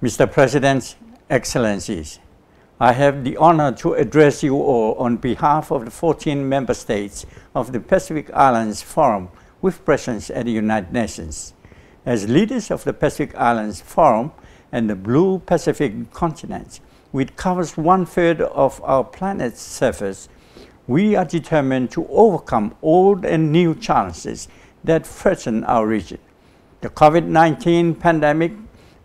Mr. President, Excellencies, I have the honor to address you all on behalf of the 14 member states of the Pacific Islands Forum with presence at the United Nations. As leaders of the Pacific Islands Forum and the Blue Pacific continent, which covers one third of our planet's surface, we are determined to overcome old and new challenges that threaten our region. The COVID-19 pandemic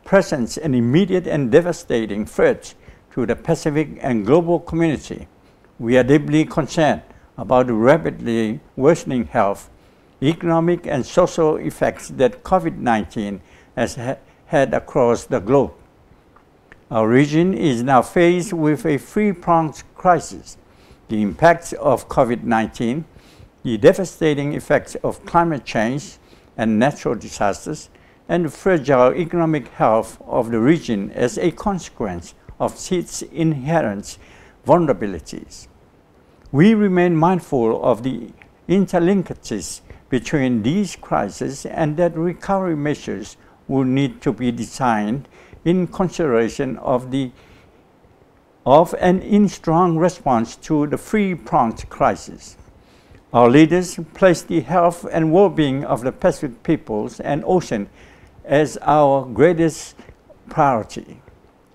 presents an immediate and devastating threat to the Pacific and global community. We are deeply concerned about the rapidly worsening health, economic and social effects that COVID-19 has ha had across the globe. Our region is now faced with a three-pronged crisis. The impacts of COVID-19, the devastating effects of climate change and natural disasters, and fragile economic health of the region as a consequence of its inherent vulnerabilities. We remain mindful of the interlinkages between these crises and that recovery measures will need to be designed in consideration of the of an in strong response to the three-pronged crisis. Our leaders place the health and well-being of the Pacific peoples and ocean as our greatest priority.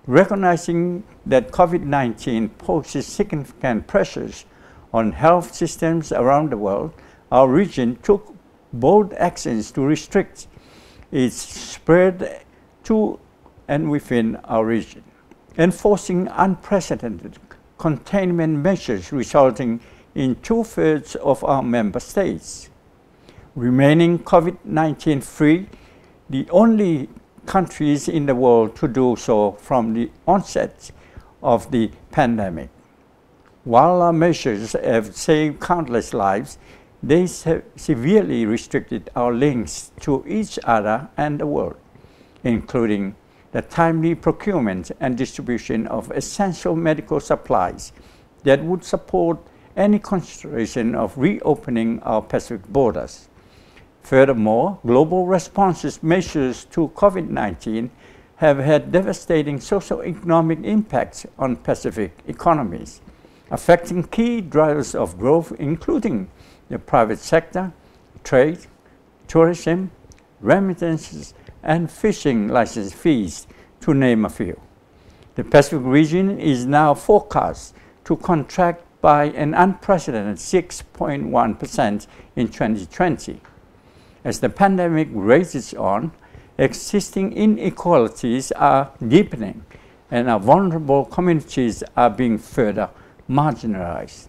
Recognizing that COVID-19 poses significant pressures on health systems around the world, our region took bold actions to restrict its spread to and within our region, enforcing unprecedented containment measures resulting in two-thirds of our member states. Remaining COVID-19 free, the only countries in the world to do so from the onset of the pandemic. While our measures have saved countless lives, they se severely restricted our links to each other and the world, including the timely procurement and distribution of essential medical supplies that would support any consideration of reopening our Pacific borders. Furthermore, global responses measures to COVID-19 have had devastating socio-economic impacts on Pacific economies, affecting key drivers of growth, including the private sector, trade, tourism, remittances, and fishing license fees, to name a few. The Pacific region is now forecast to contract by an unprecedented 6.1% in 2020 as the pandemic rages on, existing inequalities are deepening and our vulnerable communities are being further marginalized.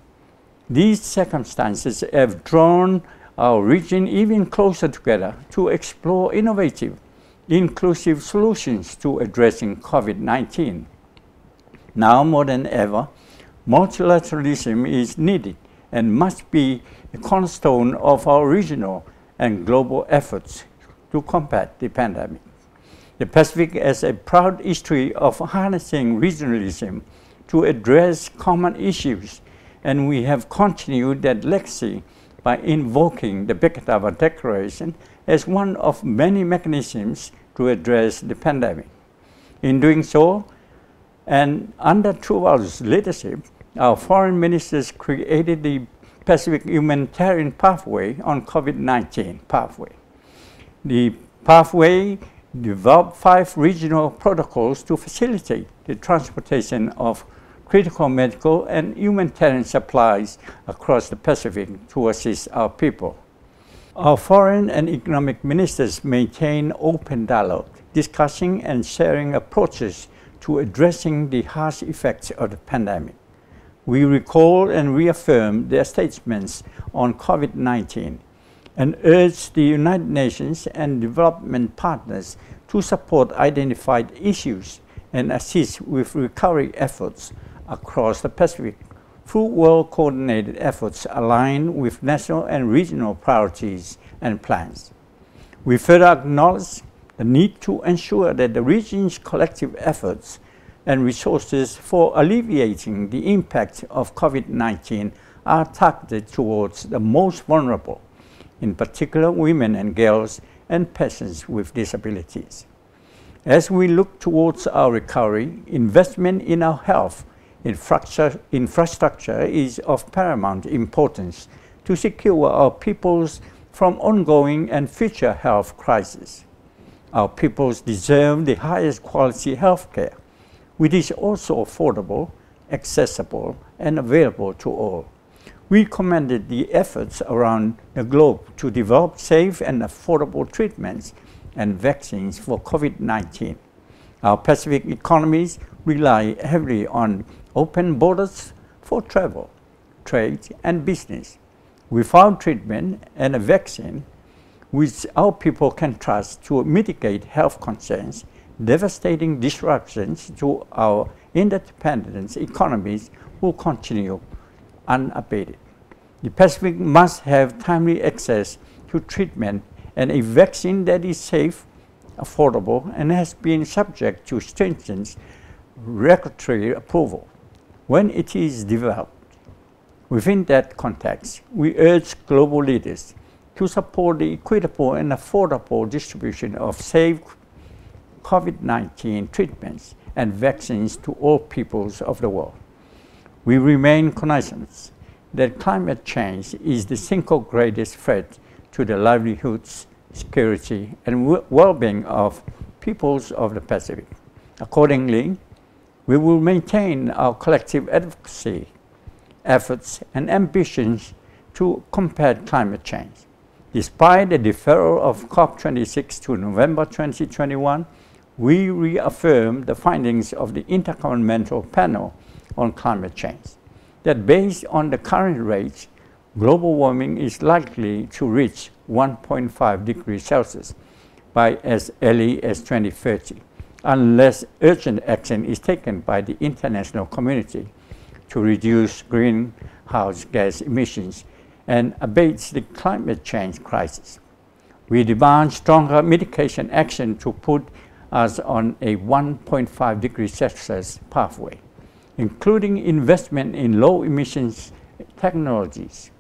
These circumstances have drawn our region even closer together to explore innovative, inclusive solutions to addressing COVID-19. Now more than ever, multilateralism is needed and must be a cornerstone of our regional and global efforts to combat the pandemic. The Pacific has a proud history of harnessing regionalism to address common issues, and we have continued that legacy by invoking the Biketawa Declaration as one of many mechanisms to address the pandemic. In doing so, and under Tuvalu's leadership, our foreign ministers created the Pacific humanitarian pathway on COVID-19 pathway. The pathway developed five regional protocols to facilitate the transportation of critical medical and humanitarian supplies across the Pacific to assist our people. Our foreign and economic ministers maintain open dialogue, discussing and sharing approaches to addressing the harsh effects of the pandemic we recall and reaffirm their statements on COVID-19 and urge the United Nations and development partners to support identified issues and assist with recovery efforts across the Pacific through well-coordinated efforts aligned with national and regional priorities and plans. We further acknowledge the need to ensure that the region's collective efforts and resources for alleviating the impact of COVID-19 are targeted towards the most vulnerable, in particular women and girls and persons with disabilities. As we look towards our recovery, investment in our health infrastructure, infrastructure is of paramount importance to secure our peoples from ongoing and future health crises. Our peoples deserve the highest quality health care, which is also affordable, accessible, and available to all. We commended the efforts around the globe to develop safe and affordable treatments and vaccines for COVID-19. Our Pacific economies rely heavily on open borders for travel, trade, and business. Without treatment and a vaccine, which our people can trust to mitigate health concerns, devastating disruptions to our interdependent economies will continue unabated. The Pacific must have timely access to treatment and a vaccine that is safe, affordable, and has been subject to stringent regulatory approval. When it is developed, within that context, we urge global leaders to support the equitable and affordable distribution of safe COVID-19 treatments and vaccines to all peoples of the world. We remain cognizant that climate change is the single greatest threat to the livelihoods, security, and well-being of peoples of the Pacific. Accordingly, we will maintain our collective advocacy, efforts, and ambitions to combat climate change. Despite the deferral of COP26 to November 2021, we reaffirm the findings of the Intergovernmental Panel on Climate Change, that based on the current rates, global warming is likely to reach 1.5 degrees Celsius by as early as 2030, unless urgent action is taken by the international community to reduce greenhouse gas emissions and abate the climate change crisis. We demand stronger mitigation action to put us on a 1.5 degrees Celsius pathway, including investment in low emissions technologies.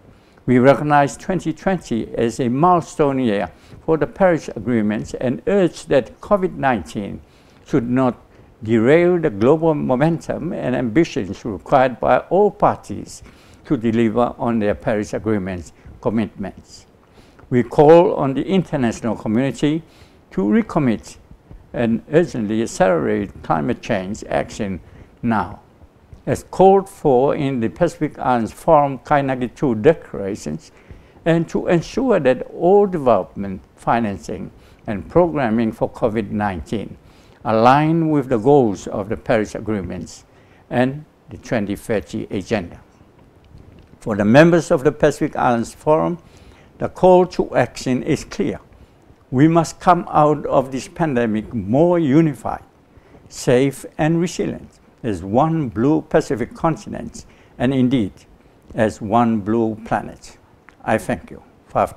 We recognize 2020 as a milestone year for the Paris Agreement and urge that COVID-19 should not derail the global momentum and ambitions required by all parties to deliver on their Paris Agreement commitments. We call on the international community to recommit and urgently accelerate climate change action now. As called for in the Pacific Islands Forum Kainaki 2 declarations, and to ensure that all development, financing, and programming for COVID-19 align with the goals of the Paris Agreements and the 2030 Agenda. For the members of the Pacific Islands Forum, the call to action is clear. We must come out of this pandemic more unified, safe, and resilient as one blue Pacific continent, and indeed as one blue planet. I thank you. Faaf